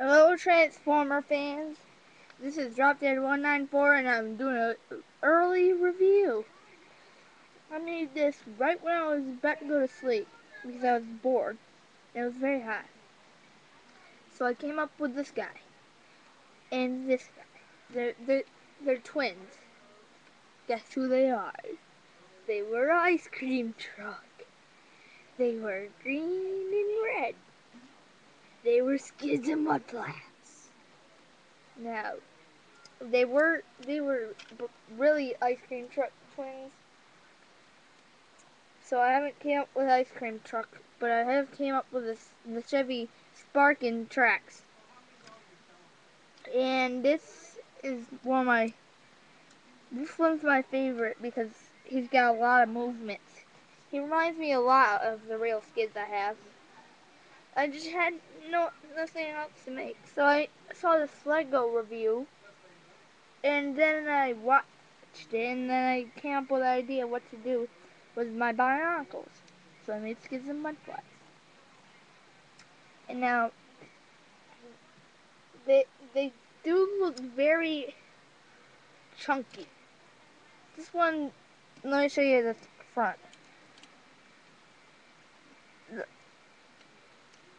Hello, Transformer fans. This is Drop Dead 194, and I'm doing an early review. I made this right when I was about to go to sleep because I was bored. It was very hot. So I came up with this guy and this guy. They're, they're, they're twins. Guess who they are? They were ice cream truck. They were green and red. They were skids and mudflaps. Now, they were they were really ice cream truck twins. So I haven't came up with ice cream truck, but I have came up with this, the Chevy Sparkin tracks. And this is one of my this one's my favorite because he's got a lot of movement. He reminds me a lot of the real skids I have. I just had no nothing else to make. So I saw this Lego review and then I watched it and then I came up with an idea what to do with my Bionicles. So I made skids and mudflaps. And now they they do look very chunky. This one let me show you the front.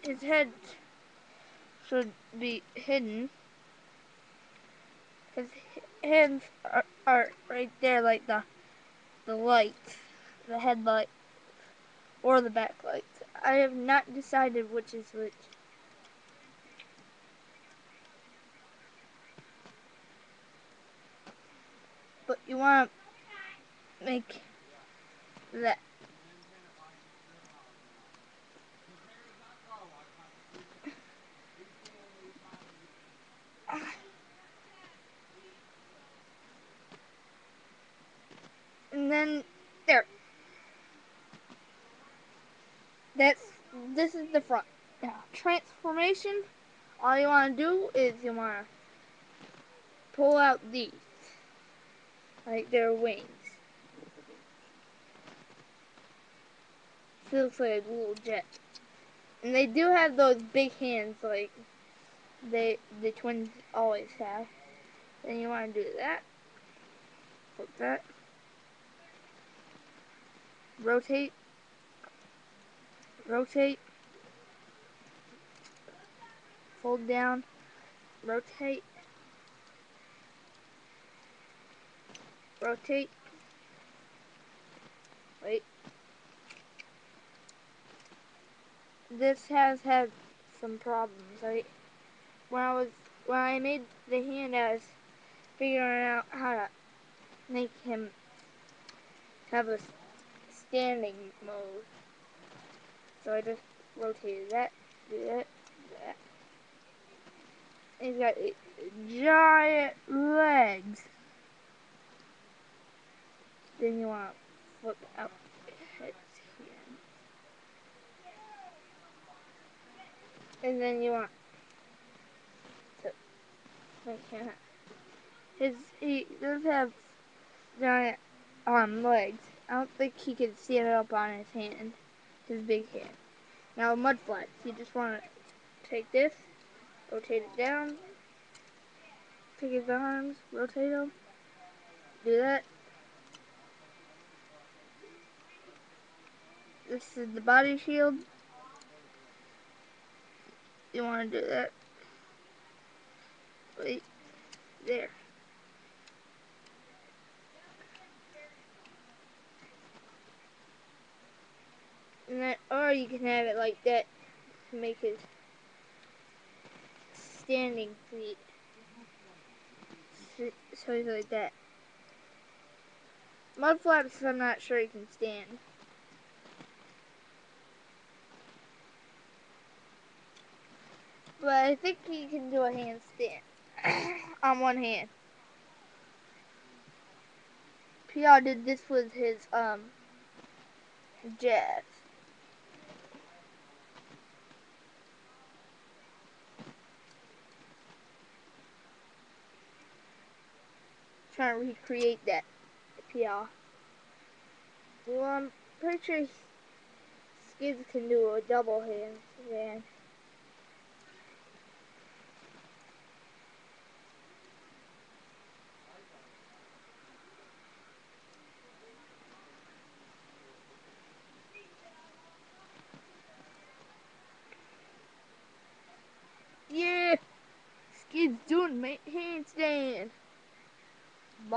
His head should be hidden. His hands are, are right there like the the lights, the headlight or the backlights. I have not decided which is which. But you want to make that and then there. That's this is the front. Transformation. All you want to do is you want to pull out these, like their wings. So looks like a little jet. And they do have those big hands, like they the twins always have. Then you want to do that. Flip that. Rotate. Rotate. Fold down. Rotate. Rotate. Wait. This has had some problems. I when I was when I made the hand, I was figuring out how to make him have a standing mode. So I just rotated that, do that. He's got eh, giant legs. Then you want to flip out heads here. And then you want to him his he does have giant arm legs. I don't think he could stand it up on his hand, his big hand. Now mud flaps, you just want to take this, rotate it down, take his arms, rotate them, do that. This is the body shield. You want to do that. Wait, there. And or you can have it like that to make his standing feet. So he's like that. Mud flaps, I'm not sure he can stand. But I think he can do a handstand on one hand. PR did this with his um jazz. Trying to recreate that PR. Well, I'm pretty sure Skids can do a double hand.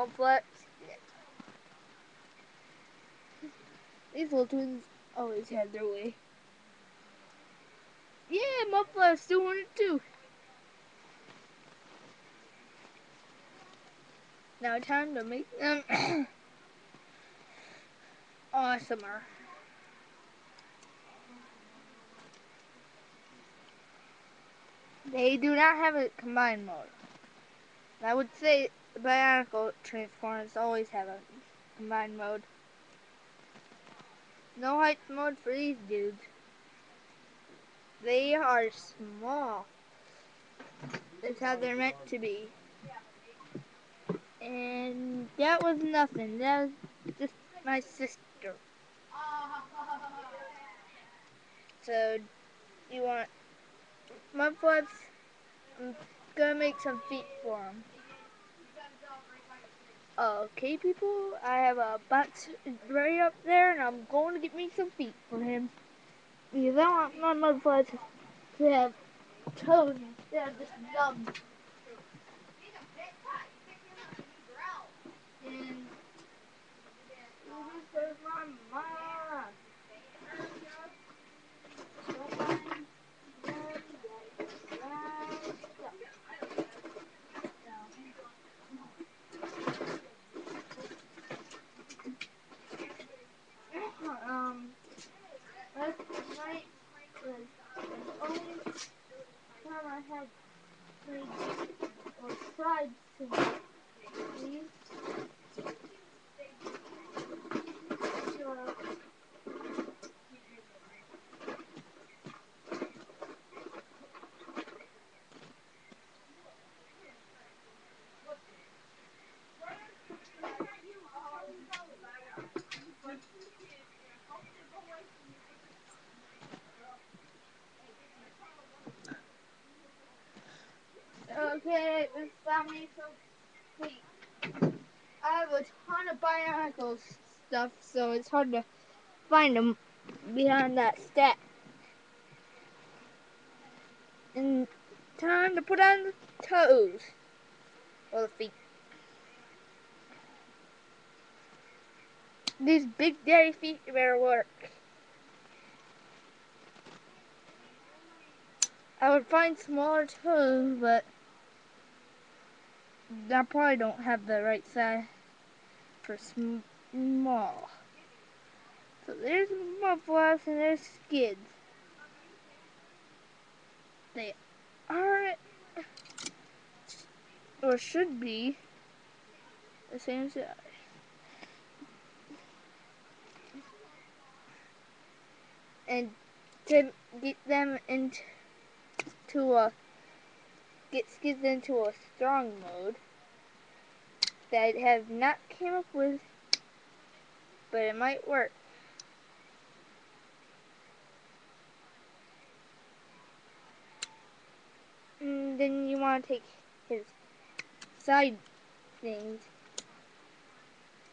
Mudflaps. These little twins always had their way. Yeah, Mudflaps doing it too. Now time to make them awesomer. They do not have a combined mode. I would say the Bionicle Transformers always have a combined mode. No height mode for these dudes. They are small. That's how they're meant to be. And that was nothing. That was just my sister. So, you want Mudflaps? I'm gonna make some feet for him. Uh, okay, people, I have a box right up there, and I'm going to get me some feet for him. Because I want my Mudflaps to have toes instead of just nubs. And mm-hmm, this is my mom. Don't mind them, they right up. Um, last night was the only time I had played or tried to make these. So, Okay, this found me some feet. I have ton of Bionicle stuff, so it's hard to find them behind that stack. And time to put on the toes. Or the feet. These big daddy feet better work. I would find smaller toes, but I probably don't have the right size for small. So there's Mudflaps and there's skids. They aren't, or should be, the same size. And to get them into a, get skids into a strong mode, that I have not came up with, but it might work. And then you want to take his side things,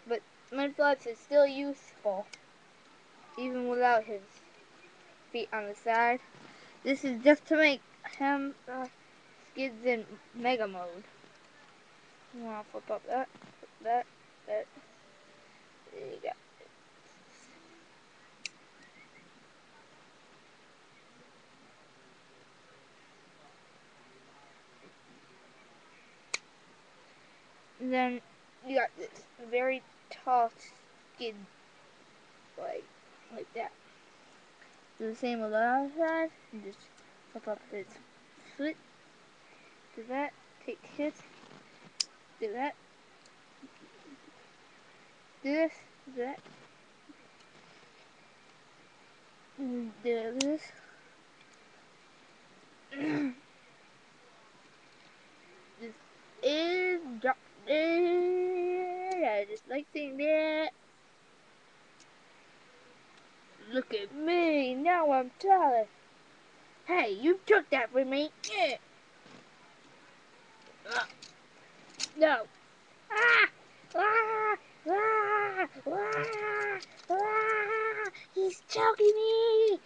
but Mudflaps is still useful, even without his feet on the side. This is just to make him uh, skids in Mega Mode. You want to flip up that, that, that. There you go. And then you got this very tall skid, like like that. Do the same with the other side. And just flip up this foot. Do that. Take his. Do that. Do this. Do that. Do this. this is drop. I just like seeing that. Look at me, now I'm taller. Hey, you took that from me. Yeah. Ah. No. Ah! Ah! Ah! Ah! Ah! He's choking me!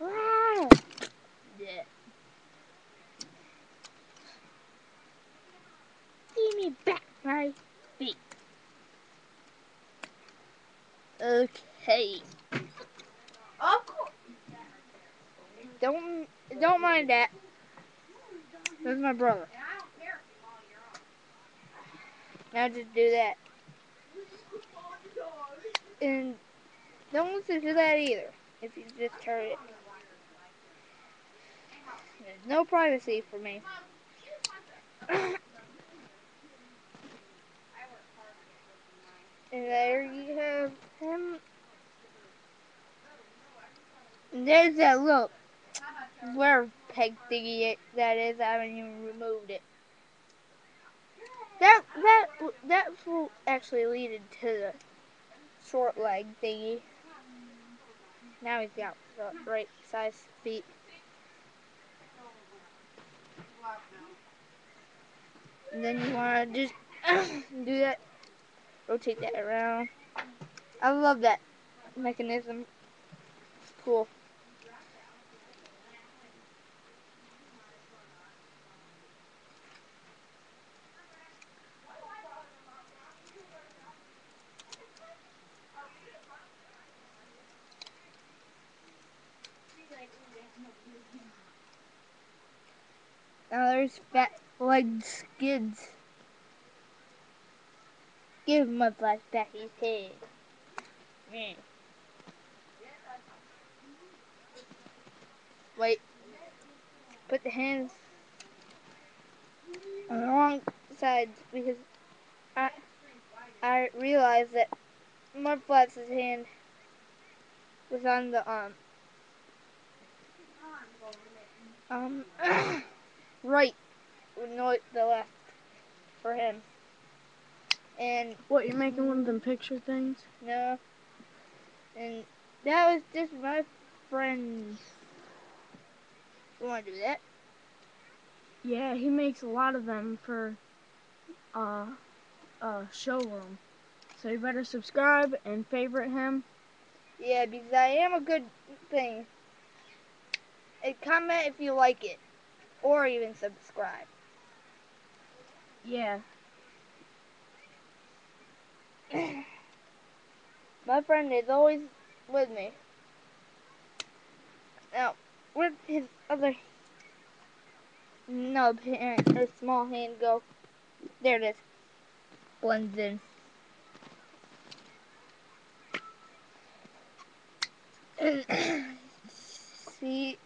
Ah! Yeah. Give me back my feet. Okay. Don't don't mind that. That's my brother. Now just do that. And don't listen to that either. If you just heard it. There's no privacy for me. and there you have him. And there's that little Where peg thingy that is. I haven't even removed it. That that that actually lead to the short leg thingy. Now he's got the right size feet. And then you want to just do that, rotate that around. I love that mechanism. It's cool. Now there's fat legged skids. Give him a my back his head. Wait. Put the hands on the wrong sides because I I realized that Mudflap's hand was on the um um right, not the left for him. And What, you're making one of them picture things? no, and that was just my friend. You want to do that? Yeah, he makes a lot of them for uh, uh, showroom. So you better subscribe and favorite him. Yeah, because I am a good thing. And comment if you like it, or even subscribe. Yeah. My friend is always with me. Now, where'd his other nub hand or small hand go? There it is. Blends in. See.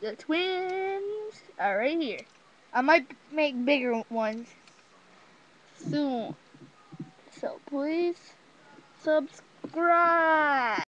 The twins are right here. I might make bigger ones soon. So please subscribe.